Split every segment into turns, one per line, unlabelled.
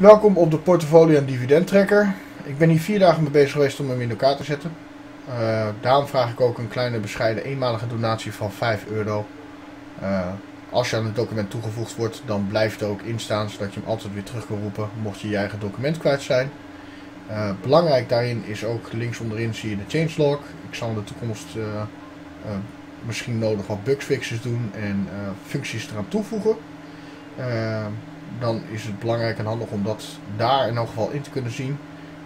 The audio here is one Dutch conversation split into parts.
Welkom op de Portfolio en Dividend Tracker. Ik ben hier vier dagen mee bezig geweest om hem in elkaar te zetten. Uh, daarom vraag ik ook een kleine bescheiden eenmalige donatie van 5 euro. Uh, als je aan het document toegevoegd wordt, dan blijft er ook in staan, zodat je hem altijd weer terug kan roepen, mocht je je eigen document kwijt zijn. Uh, belangrijk daarin is ook links onderin zie je de changelog. Ik zal in de toekomst misschien nodig wat bugfixes doen en functies eraan toevoegen dan is het belangrijk en handig om dat daar in elk geval in te kunnen zien.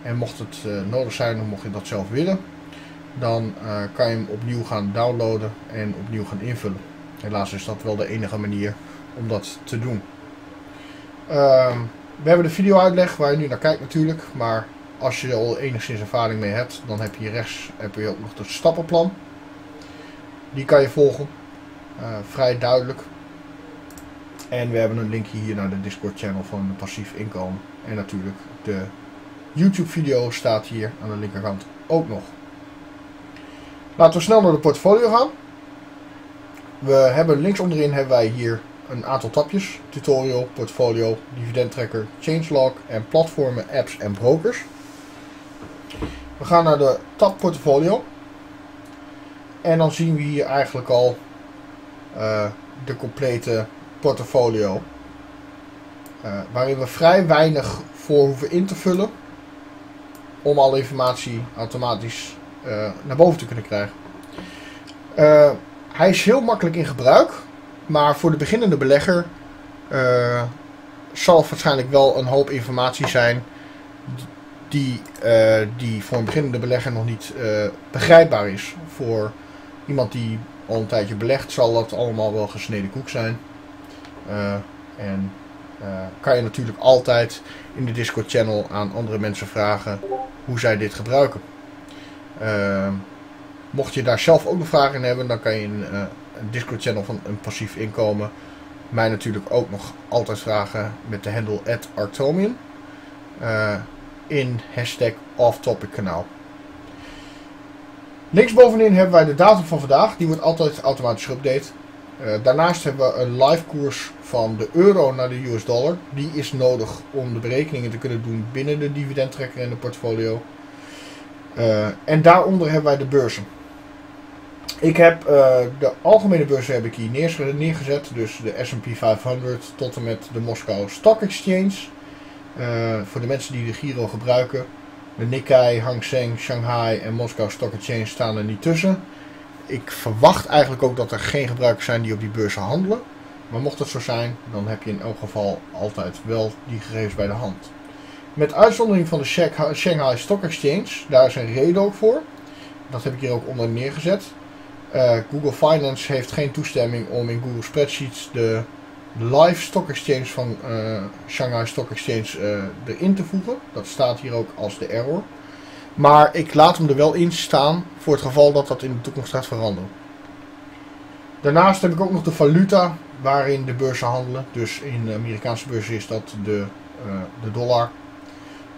En mocht het uh, nodig zijn, of mocht je dat zelf willen, dan uh, kan je hem opnieuw gaan downloaden en opnieuw gaan invullen. Helaas is dat wel de enige manier om dat te doen. Uh, we hebben de video uitleg waar je nu naar kijkt natuurlijk, maar als je er al enigszins ervaring mee hebt, dan heb je rechts heb je ook nog het stappenplan. Die kan je volgen. Uh, vrij duidelijk. En we hebben een linkje hier naar de Discord channel van Passief Inkomen. En natuurlijk de YouTube video staat hier aan de linkerkant ook nog. Laten we snel naar de portfolio gaan. We hebben links onderin hebben wij hier een aantal tapjes. Tutorial, portfolio, dividend tracker, changelog en platformen, apps en brokers. We gaan naar de tab portfolio. En dan zien we hier eigenlijk al uh, de complete portfolio. Uh, waarin we vrij weinig voor hoeven in te vullen. Om alle informatie automatisch uh, naar boven te kunnen krijgen. Uh, hij is heel makkelijk in gebruik. Maar voor de beginnende belegger zal waarschijnlijk wel een hoop informatie zijn. Die, die voor een beginnende belegger nog niet begrijpbaar is. Voor iemand die al een tijdje belegt zal dat allemaal wel gesneden koek zijn. Uh, en uh, kan je natuurlijk altijd in de Discord channel aan andere mensen vragen hoe zij dit gebruiken. Uh, mocht je daar zelf ook nog vragen in hebben, dan kan je in een Discord channel van een passief inkomen mij natuurlijk ook nog altijd vragen met de handle Artomian in hashtag offtopic kanaal. Linksbovenin hebben wij de datum van vandaag. Die wordt altijd automatisch geüpdate. Uh, daarnaast hebben we een live koers van de euro naar de US dollar. Die is nodig om de berekeningen te kunnen doen binnen de dividendtrekker en de portfolio. Uh, en daaronder hebben wij de beurzen. Ik heb uh, de algemene beurzen heb ik hier neergezet. Dus de S&P 500 tot en met de Moskou Stock Exchange. voor de mensen die de Giro gebruiken. De Nikkei, Hang Seng, Shanghai en Moskou Stock Exchange staan er niet tussen ik verwacht eigenlijk ook dat er geen gebruikers zijn die op die beurzen handelen. Maar mocht het zo zijn, dan heb je in elk geval altijd wel die gegevens bij de hand. Met uitzondering van de Shanghai Stock Exchange, daar is een reden ook voor. Dat heb ik hier ook onder neergezet. Uh, Google Finance heeft geen toestemming om in Google Spreadsheets de live stock exchange van uh, Shanghai Stock Exchange uh, erin te voegen. Dat staat hier ook als de error. Maar ik laat hem er wel in staan voor het geval dat dat in de toekomst gaat veranderen. Daarnaast heb ik ook nog de valuta waarin de beurzen handelen. Dus in de Amerikaanse beurzen is dat de, uh, de dollar.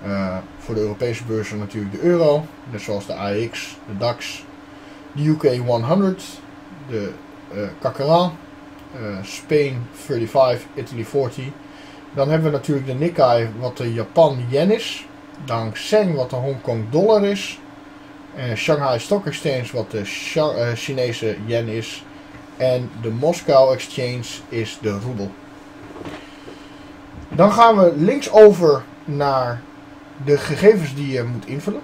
Uh, voor de Europese beurzen natuurlijk de euro. Net zoals de AX, de DAX, de UK 100, de uh, KKR, Spain 35, Italy 40. Dan hebben we natuurlijk de Nikkei, wat de Japan yen is. Dan Seng wat de Hongkong dollar is. Shanghai Stock Exchange wat de eh, Chinese yen is. En de Moskou Exchange is de roebel. Dan gaan we linksover naar de gegevens die je moet invullen.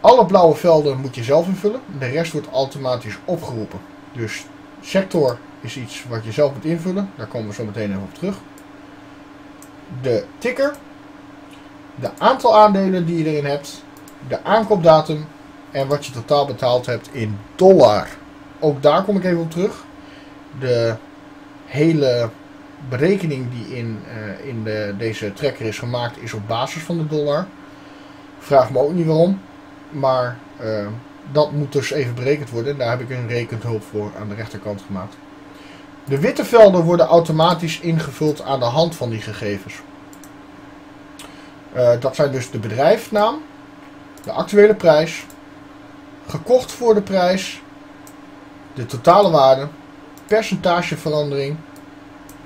Alle blauwe velden moet je zelf invullen. De rest wordt automatisch opgeroepen. Dus sector is iets wat je zelf moet invullen. Daar komen we zo meteen even op terug. De ticker de aantal aandelen die je erin hebt, de aankoopdatum en wat je totaal betaald hebt in dollar. Ook daar kom ik even op terug. De hele berekening die in, uh, in de, deze tracker is gemaakt is op basis van de dollar. Vraag me ook niet waarom. Maar uh, dat moet dus even berekend worden. Daar heb ik een rekenhulp voor aan de rechterkant gemaakt. De witte velden worden automatisch ingevuld aan de hand van die gegevens. Uh, dat zijn dus de bedrijfsnaam, de actuele prijs, gekocht voor de prijs, de totale waarde, percentageverandering,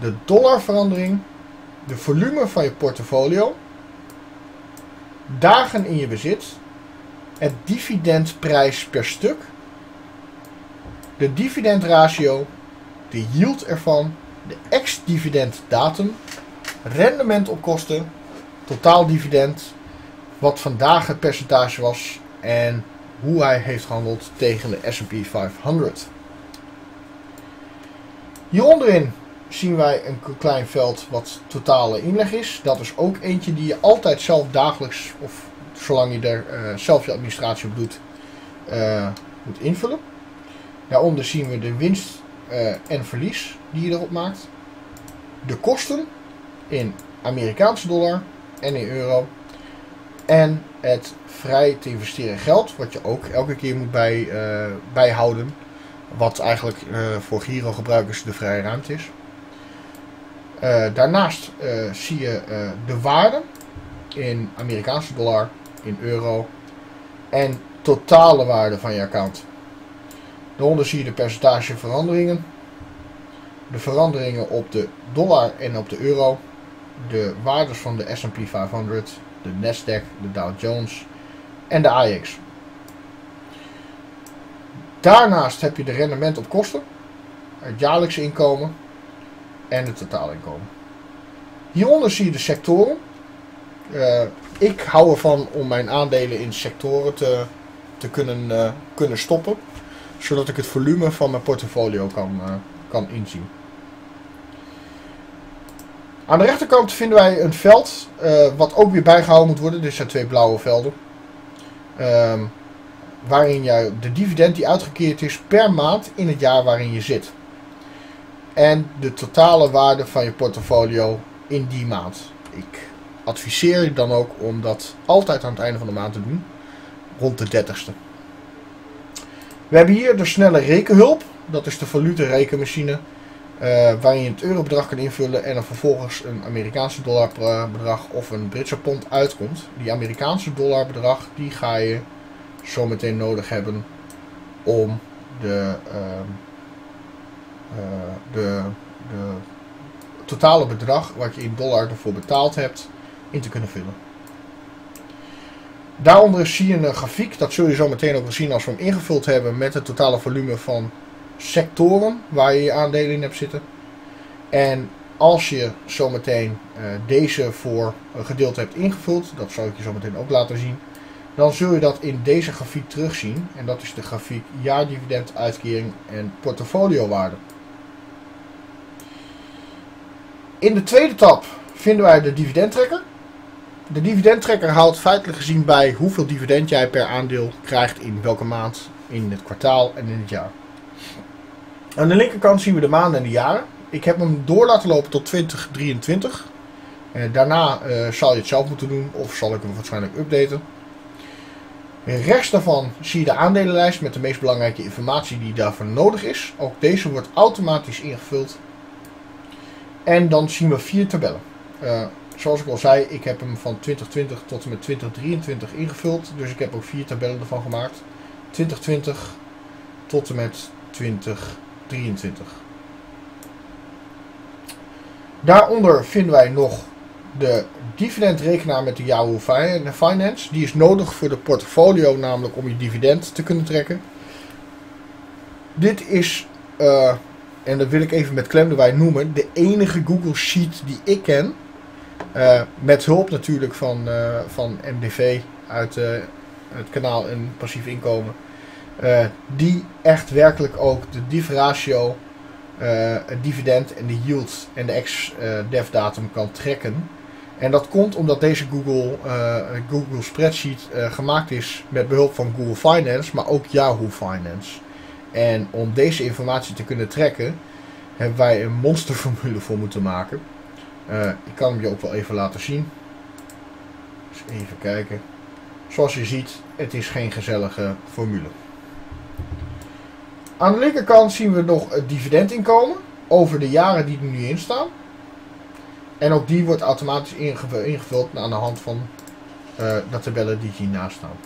de dollarverandering, de volume van je portfolio, dagen in je bezit, het dividendprijs per stuk, de dividendratio, de yield ervan, de ex-dividend datum, rendement op kosten, totaal dividend, wat vandaag het percentage was en hoe hij heeft gehandeld tegen de S&P 500. Hieronderin zien wij een klein veld wat totale inleg is. Dat is ook eentje die je altijd zelf dagelijks, of zolang je er uh, zelf je administratie op doet, uh, moet invullen. Daaronder zien we de winst uh, en verlies die je erop maakt. De kosten in Amerikaanse dollar en in euro. En het vrij te investeren geld, wat je ook elke keer moet bij, bijhouden. Wat eigenlijk voor Giro gebruikers de vrije ruimte is. Uh, daarnaast uh, zie je uh, de waarde in Amerikaanse dollar, in euro en totale waarde van je account. Daaronder zie je de percentage veranderingen, de veranderingen op de dollar en op de euro, de waardes van de S&P 500, de Nasdaq, de Dow Jones en de AX. Daarnaast heb je de rendement op kosten, het jaarlijkse inkomen en het totaalinkomen. Hieronder zie je de sectoren. Uh, ik hou ervan om mijn aandelen in sectoren te, te kunnen, uh, kunnen stoppen. Zodat ik het volume van mijn portfolio kan, uh, kan inzien. Aan de rechterkant vinden wij een veld wat ook weer bijgehouden moet worden. Dit zijn twee blauwe velden. Ehm, waarin je de dividend die uitgekeerd is per maand in het jaar waarin je zit en de totale waarde van je portfolio in die maand. Ik adviseer je dan ook om dat altijd aan het einde van de maand te doen, rond de 30ste. We hebben hier de snelle rekenhulp, dat is de valuta-rekenmachine, uh, waarin je het eurobedrag kan invullen en er vervolgens een Amerikaanse dollarbedrag of een Britse pond uitkomt. Die Amerikaanse dollarbedrag die ga je zometeen nodig hebben om de. Uh, eh, de, de totale bedrag wat je in dollar ervoor betaald hebt in te kunnen vullen. Daaronder zie je een grafiek, dat zul je zo meteen ook zien als we hem ingevuld hebben met het totale volume van sectoren waar je je aandelen in hebt zitten. En als je zometeen uh, deze voor een gedeelte hebt ingevuld, dat zal ik je zo meteen ook laten zien, dan zul je dat in deze grafiek terugzien. En dat is de grafiek jaardividend, uitkering en portfoliowaarde. In de tweede tab vinden wij de dividendtrekker. De dividendtrekker houdt feitelijk gezien bij hoeveel dividend jij per aandeel krijgt in welke maand, in het kwartaal en in het jaar. Aan de linkerkant zien we de maanden en de jaren. Ik heb hem door laten lopen tot 2023. Eh, daarna uh, zal je het zelf moeten doen of zal ik hem waarschijnlijk updaten. Rechts daarvan zie je de aandelenlijst met de meest belangrijke informatie die daarvoor nodig is. Ook deze wordt automatisch ingevuld en dan zien we vier tabellen. Uh, zoals ik al zei, ik heb hem van 2020 tot en met 2023 ingevuld. Dus ik heb ook vier tabellen ervan gemaakt. 2020 tot en met 2023. Daaronder vinden wij nog de dividendrekenaar met de Yahoo Finance. Die is nodig voor de portfolio, namelijk om je dividend te kunnen trekken. Dit is uh, en dat wil ik even met klem erbij noemen, de enige Google Sheet die ik ken, uh, met hulp natuurlijk van, uh, van MDV uit het kanaal en passief inkomen, die echt werkelijk ook de div ratio, het dividend en de yield en de ex-dev datum kan trekken. En dat komt omdat deze Google, Google Spreadsheet gemaakt is met behulp van Google Finance, maar ook Yahoo Finance. En om deze informatie te kunnen trekken, hebben wij een monsterformule voor moeten maken. Ik kan hem je ook wel even laten zien. Even kijken. Zoals je ziet, het is geen gezellige formule. Aan de linkerkant zien we nog het dividendinkomen over de jaren die er nu in staan. En ook die wordt automatisch ingevuld aan de hand van uh, de tabellen die hiernaast staan.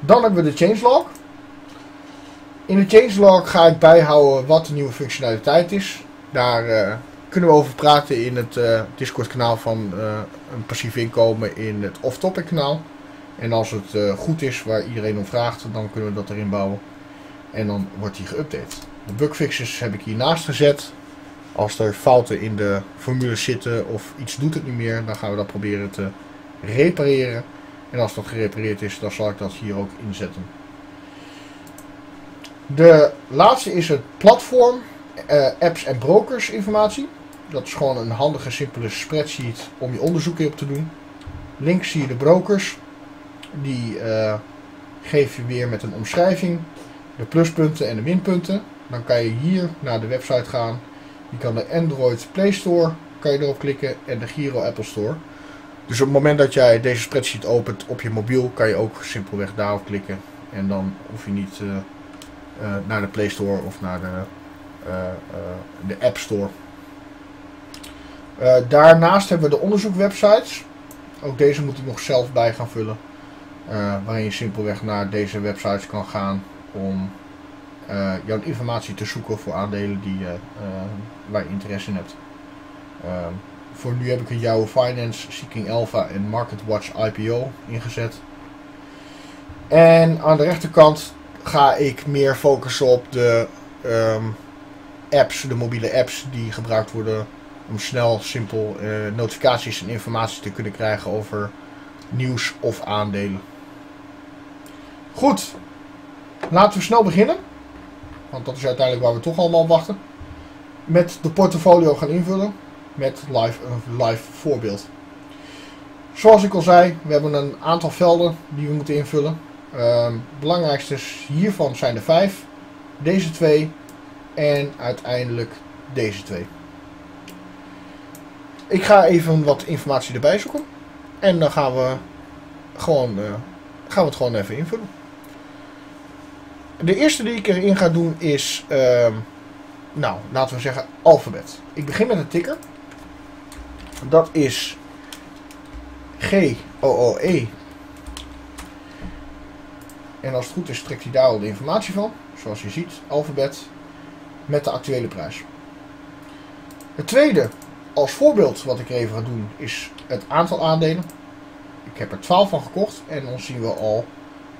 Dan hebben we de changelog. In de changelog ga ik bijhouden wat de nieuwe functionaliteit is. Daar uh, kunnen we over praten in het uh, Discord kanaal van een passief inkomen in het off-topic kanaal. En als het uh, goed is waar iedereen om vraagt, dan kunnen we dat erin bouwen. En dan wordt die geüpdate. De bugfixes heb ik hiernaast gezet. Als er fouten in de formules zitten of iets doet het niet meer, dan gaan we dat proberen te repareren. En als dat gerepareerd is, dan zal ik dat hier ook inzetten. De laatste is het platform, uh, apps en brokers informatie. Dat is gewoon een handige, simpele spreadsheet om je onderzoek op te doen. Links zie je de brokers. Die uh, geef je weer met een omschrijving. De pluspunten en de minpunten. Dan kan je hier naar de website gaan. Je kan de Android Play Store kan je erop klikken en de Giro Apple Store. Dus op het moment dat jij deze spreadsheet opent op je mobiel, kan je ook simpelweg daarop klikken. En dan hoef je niet uh, uh, naar de Play Store of naar de, de App Store. daarnaast hebben we de onderzoekwebsites. Ook deze moet ik nog zelf bij gaan vullen. Waarin je simpelweg naar deze websites kan gaan om jouw informatie te zoeken voor aandelen die, waar je interesse in hebt. Ehm, voor nu heb ik een Yahoo Finance, Seeking Alpha en MarketWatch IPO ingezet. En aan de rechterkant ga ik meer focussen op de um, apps, de mobiele apps die gebruikt worden om snel, simpel uh, notificaties en informatie te kunnen krijgen over nieuws of aandelen. Goed, laten we snel beginnen. Want dat is uiteindelijk waar we toch allemaal wachten. Met de portfolio gaan invullen met live, een live voorbeeld. Zoals ik al zei, we hebben een aantal velden die we moeten invullen. Uh, belangrijkste hiervan zijn er vijf. Deze twee en uiteindelijk deze twee. Ik ga even wat informatie erbij zoeken. En dan gaan we, gewoon, uh, gaan we het gewoon even invullen. De eerste die ik erin ga doen is, uh, nou, laten we zeggen alfabet. Ik begin met een ticker. Dat is G-O-O-E. En als het goed is trekt hij daar al de informatie van. Zoals je ziet, alfabet met de actuele prijs. Het tweede, als voorbeeld wat ik even ga doen, is het aantal aandelen. Ik heb er 12 van gekocht en dan zien we al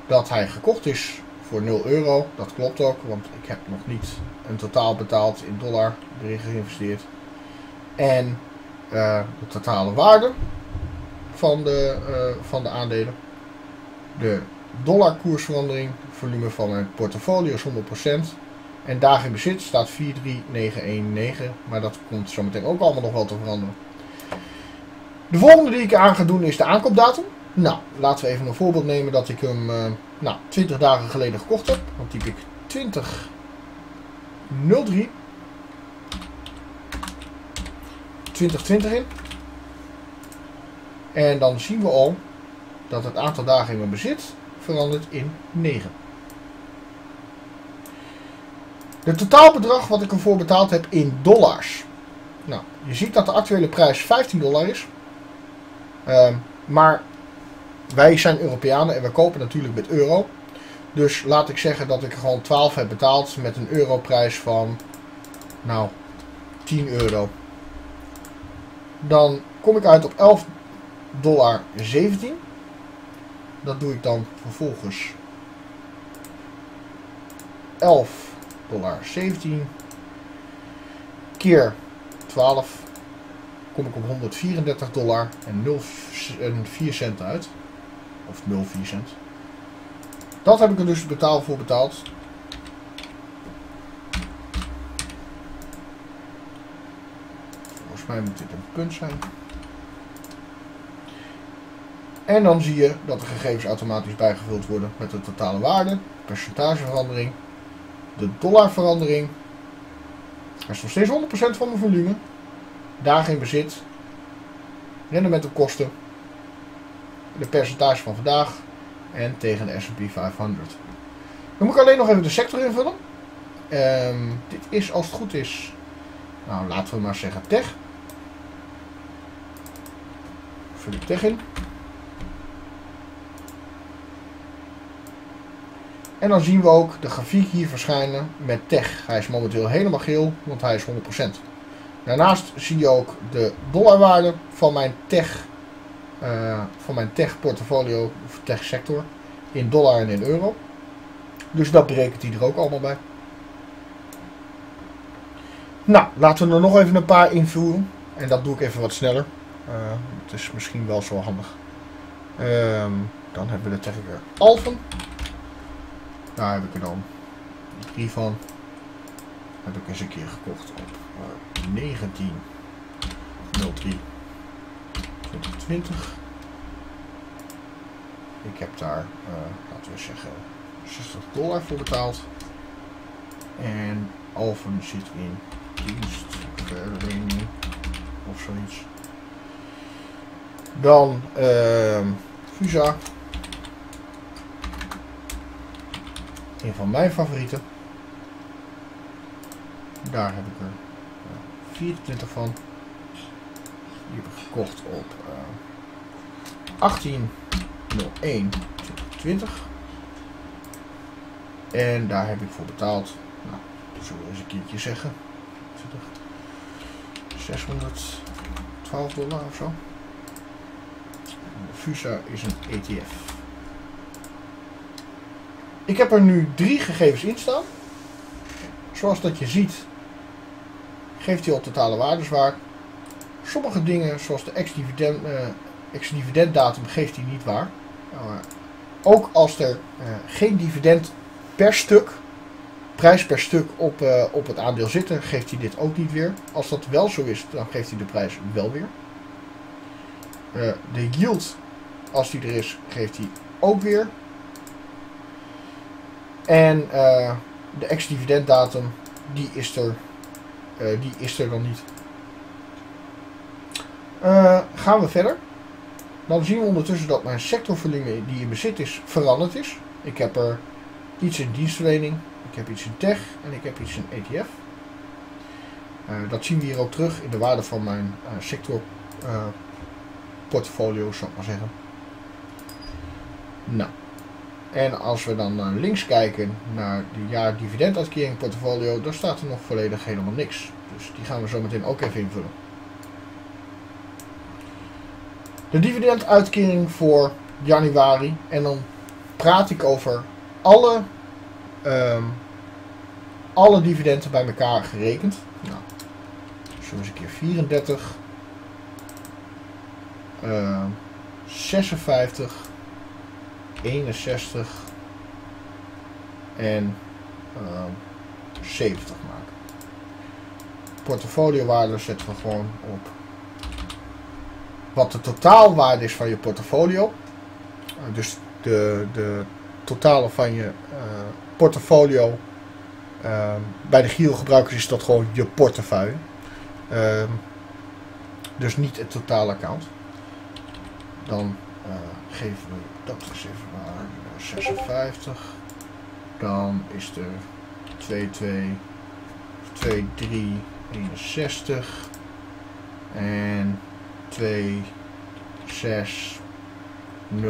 dat hij gekocht is voor 0 euro. Dat klopt ook, want ik heb nog niet een totaal betaald in dollar erin geïnvesteerd. En uh, de totale waarde van de, uh, van de aandelen. De dollarkoersverandering, volume van mijn portfolio is 100%. En dagen in bezit staat 43919, maar dat komt zometeen ook allemaal nog wel te veranderen. De volgende die ik aan ga doen is de aankoopdatum. Nou, laten we even een voorbeeld nemen dat ik hem uh, nou, 20 dagen geleden gekocht heb. Dan typ ik 2003 2020 in. En dan zien we al dat het aantal dagen in mijn bezit verandert in 9. Het totaalbedrag wat ik ervoor betaald heb in dollars. Nou, je ziet dat de actuele prijs 15 dollar is. Uh, maar wij zijn Europeanen en we kopen natuurlijk met euro. Dus laat ik zeggen dat ik gewoon 12 heb betaald met een europrijs van, nou, 10 euro. Dan kom ik uit op 11 dollar 17. Dat doe ik dan vervolgens 11 dollar 17 keer 12 kom ik op 134 dollar en 0,4 cent uit. Of 0,4 cent. Dat heb ik er dus betaald voor betaald. mij moet dit een punt zijn. En dan zie je dat de gegevens automatisch bijgevuld worden met de totale waarde, percentageverandering, de dollarverandering. Dat is nog steeds 100% van mijn volume. Dagen in bezit, op kosten, de percentage van vandaag en tegen de S&P 500. Dan moet ik alleen nog even de sector invullen. Um, dit is als het goed is, nou laten we maar zeggen tech. vul ik tech in. En dan zien we ook de grafiek hier verschijnen met tech. Hij is momenteel helemaal geel, want hij is 100%. Daarnaast zie je ook de dollarwaarde van mijn tech, uh, van mijn tech portfolio, of tech sector, in dollar en in euro. Dus dat berekent hij er ook allemaal bij. Nou, laten we er nog even een paar invoeren. En dat doe ik even wat sneller. Uh, het is misschien wel zo handig. Um, dan hebben we de trekker Alphen. Daar heb ik er dan drie van. Heb ik eens een keer gekocht op uh, 19 03 2020. Ik heb daar, uh, laten we zeggen, 60 dollar voor betaald. En Alphen zit in dienstverlening of zoiets. Dan uh, Fusa. Een van mijn favorieten. Daar heb ik er 24 van. Die heb ik gekocht op uh, 18 01 2020. En daar heb ik voor betaald. Nou, dat zullen we eens een keertje zeggen. 612 dollar of zo. Fusa is een ETF. Ik heb er nu drie gegevens in staan. Zoals dat je ziet, geeft hij al totale waardeswaar. Sommige dingen, zoals de ex-dividend uh, ex datum, geeft hij niet waar. Uh, ook als er uh, geen dividend per stuk, prijs per stuk op, op het aandeel zitten, geeft hij dit ook niet weer. Als dat wel zo is, dan geeft hij de prijs wel weer. de yield, als die er is, geeft hij ook weer. En de ex-dividenddatum, die is er, die is er dan niet. Uh, gaan we verder. Dan zien we ondertussen dat mijn sectorverlenging die in bezit is, veranderd is. Ik heb er iets in dienstverlening, ik heb iets in tech en ik heb iets in ETF. dat zien we hier ook terug in de waarde van mijn sector portfolio, zou ik maar zeggen. Nou, en als we dan naar links kijken naar de jaar dividenduitkering portfolio, dan staat er nog volledig helemaal niks. Dus die gaan we zo meteen ook even invullen. De dividenduitkering voor januari. En dan praat ik over alle, um, alle dividenden bij elkaar gerekend. Nou, zo eens een keer 34. Uh, 56. 61 en uh, ehm, 70 maken. Portfoliowaarde zetten we gewoon op wat de totaalwaarde is van je portfolio. Uh, dus de, de totale van je uh, portfolio. Ehm, bij de Giro-gebruikers is dat gewoon je portefeuille. Ehm, dus niet het totale account. Dan geven we dat is even maar 56. Dan is er 2, 2, 2, 3, 61. En 2, 6, 00,71.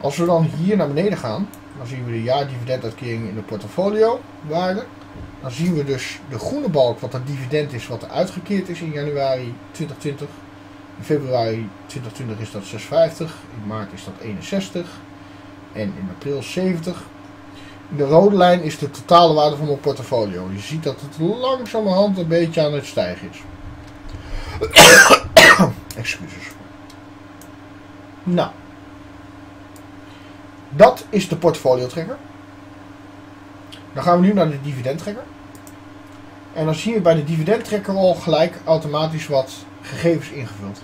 Als we dan hier naar beneden gaan, dan zien we de jaardividenduitkering in de portfolio waarde. Dan zien we dus de groene balk, wat het dividend is, wat er uitgekeerd is in januari 2020. In februari 2020 is dat 6,50. In maart is dat 61. En in april 70. De rode lijn is de totale waarde van mijn portfolio. Je ziet dat het langzamerhand een beetje aan het stijgen is. Excuses. Nou. Dat is de portfolio trekker. Dan gaan we nu naar de dividendtrekker. En dan zien we bij de dividendtrekker al gelijk automatisch wat gegevens ingevuld.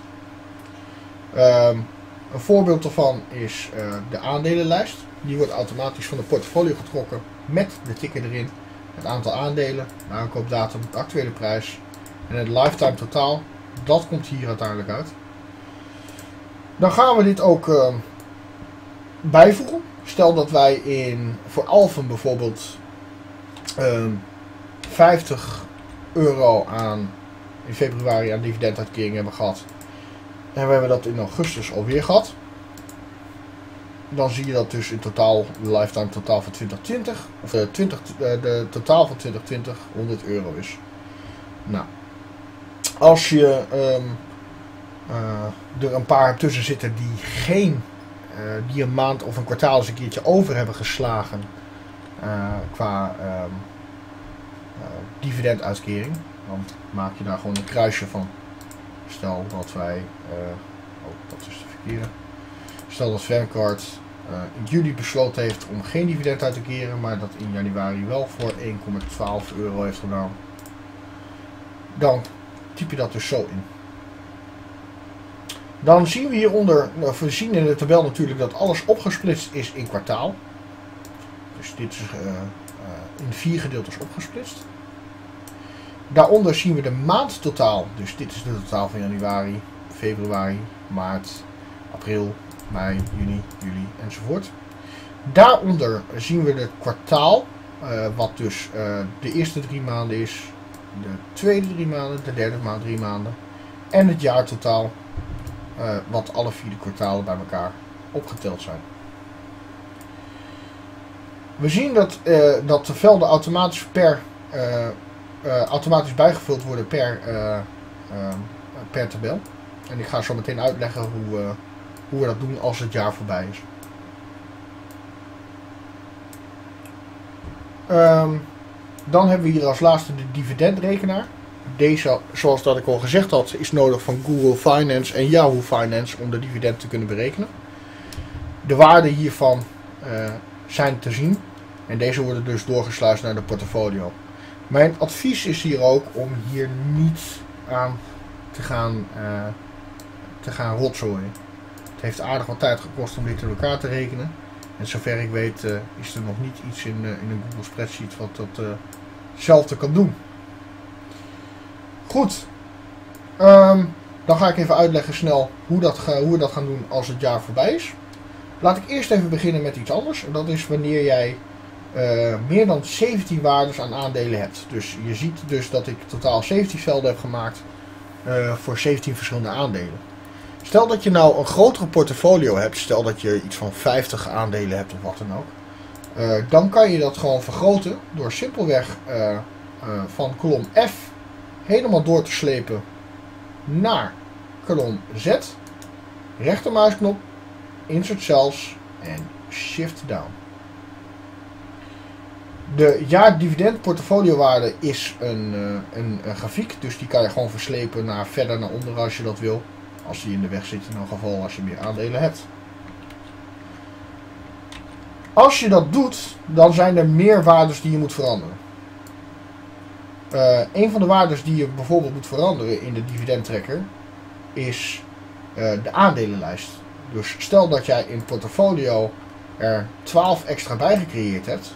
Um, een voorbeeld daarvan is uh, de aandelenlijst. Die wordt automatisch van de portfolio getrokken met de ticker erin. Het aantal aandelen, de aankoopdatum, de actuele prijs en het lifetime totaal. Dat komt hier uiteindelijk uit. Dan gaan we dit ook uh, bijvoegen. Stel dat wij in, voor Alphen bijvoorbeeld uh, ehm, 50 euro aan in februari aan dividenduitkering hebben gehad. En we hebben dat in augustus alweer gehad. Dan zie je dat dus in totaal, de lifetime totaal van 2020, of de, 20, de totaal van 2020 100 euro is. Nou, als je um, uh, er een paar tussen zitten die geen, die een maand of een kwartaal eens een keertje over hebben geslagen qua um, dividenduitkering, dan maak je daar gewoon een kruisje van. Stel dat wij, oh dat is de verkeerde. Stel dat Vanguard juli besloten heeft om geen dividend uit te keren, maar dat in januari wel voor 1,12 euro heeft gedaan. Dan typ je dat dus zo in. Dan zien we hieronder, we zien in de tabel natuurlijk dat alles opgesplitst is in kwartaal. Dus dit is uh, uh, in vier gedeeltes opgesplitst. Daaronder zien we de maand totaal. Dus dit is de totaal van januari, februari, maart, april, mei, juni, juli enzovoort. Daaronder zien we het kwartaal, uh, wat dus uh, de eerste drie maanden is, de tweede drie maanden, de derde maand drie maanden en het jaartotaal, uh, wat alle vier de kwartalen bij elkaar opgeteld zijn. We zien dat, dat de velden automatisch, per, automatisch bijgevuld worden per, per tabel. En ik ga zo meteen uitleggen hoe, hoe we dat doen als het jaar voorbij is. Um, dan hebben we hier als laatste de dividendrekenaar. Deze, zoals dat ik al gezegd had, is nodig van Google Finance en Yahoo Finance om de dividend te kunnen berekenen. De waarden hiervan uh, zijn te zien en deze worden dus doorgesluist naar de portfolio. Mijn advies is hier ook om hier niet aan te gaan, uh, te gaan rotzooien heeft aardig wat tijd gekost om dit in elkaar te rekenen. En zover ik weet uh, is er nog niet iets in, uh, in een Google Spreadsheet wat dat hetzelfde uh, kan doen. Goed. Um, dan ga ik even uitleggen snel hoe, dat hoe we dat gaan doen als het jaar voorbij is. Laat ik eerst even beginnen met iets anders. En dat is wanneer jij meer dan 17 waardes aan aandelen hebt. Dus je ziet dus dat ik totaal 17 velden heb gemaakt voor 17 verschillende aandelen. Stel dat je nou een grotere portfolio hebt, stel dat je iets van 50 aandelen hebt of wat dan ook. Uh, dan kan je dat gewoon vergroten door simpelweg uh, uh, van kolom F helemaal door te slepen naar kolom Z. Rechtermuisknop, insert cells en shift down. De jaardividend portfoliowaarde is een, een, een grafiek, dus die kan je gewoon verslepen naar verder naar onder als je dat wil. Als die in de weg zit in elk geval als je meer aandelen hebt. Als je dat doet, dan zijn er meer waardes die je moet veranderen. Uh, een van de waardes die je bijvoorbeeld moet veranderen in de dividendtrekker is uh, de aandelenlijst. Dus stel dat jij in portfolio er 12 extra bij gecreëerd hebt,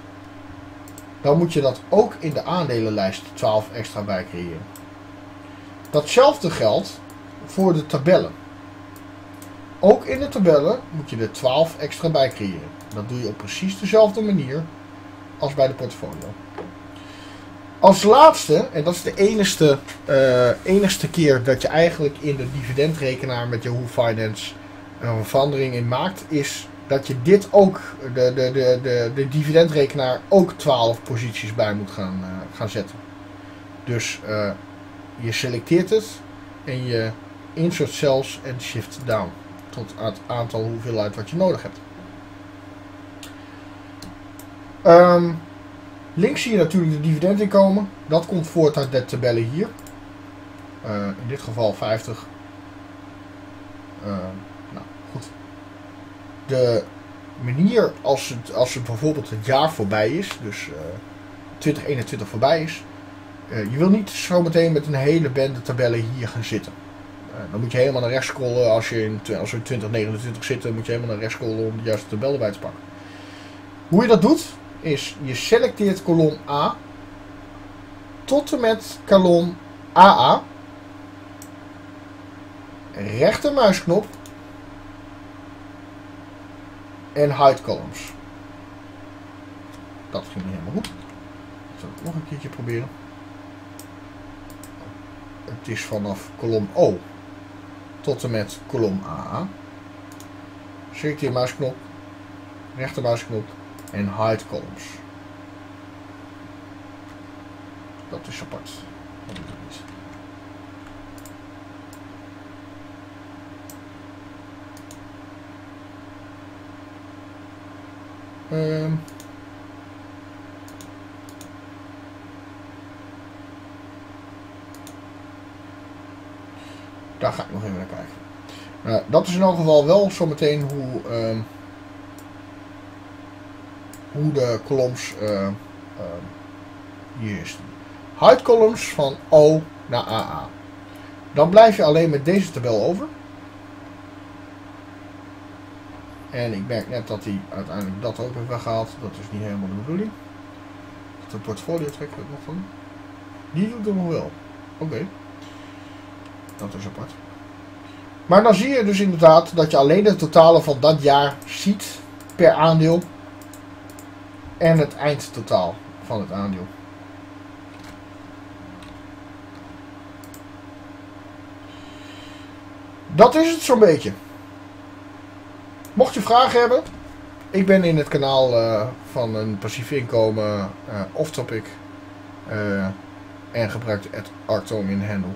dan moet je dat ook in de aandelenlijst 12 extra bij creëren. Datzelfde geldt voor de tabellen. Ook in de tabellen moet je er 12 extra bij creëren. Dat doe je op precies dezelfde manier als bij de portfolio. Als laatste, en dat is de enigste, uh, enigste keer dat je eigenlijk in de dividendrekenaar met Yahoo Finance een verandering in maakt, is dat je dit ook, de, de, de, de, de dividendrekenaar, ook 12 posities bij moet gaan, uh, gaan zetten. Dus uh, je selecteert het en je insert cells en shift down. Tot het aantal hoeveelheid wat je nodig hebt. Um, links zie je natuurlijk de dividendinkomen. Dat komt voort uit de tabellen hier. Uh, in dit geval 50. Uh, ehm, nou, goed. De manier als het, als het bijvoorbeeld het jaar voorbij is, dus uh, 2021 voorbij is, uh, je wil niet zometeen met een hele bende tabellen hier gaan zitten. Dan moet je helemaal naar rechts scrollen. Als, je in, als we in 2029 zitten, moet je helemaal naar rechts scrollen om de juiste tabel erbij te pakken. Hoe je dat doet, is je selecteert kolom A tot en met kolom AA. Rechtermuisknop en hide columns. Dat ging niet helemaal goed. Dat zal ik nog een keertje proberen. Het is vanaf kolom O tot en met kolom A. Selecteer muisknop rechterbuisknop en hide columns. Dat is apart. Dat doe ik niet. Ehm. Daar ga ik nog even naar kijken. Nou, dat is in elk geval wel zometeen hoe, ehm, hoe de columns ehm, hier is. Hide columns van O naar AA. Dan blijf je alleen met deze tabel over. En ik merk net dat hij uiteindelijk dat ook heeft weggehaald. Dat is niet helemaal de bedoeling. De portfolio trekken we nog van. Die doet het nog wel. Oké. Dat is apart. Maar dan zie je dus inderdaad dat je alleen de totalen van dat jaar ziet per aandeel. En het eindtotaal van het aandeel. Dat is het zo'n beetje. Mocht je vragen hebben, ik ben in het kanaal uh, van een passief inkomen uh, off-topic uh, en gebruik het Arctonian handle.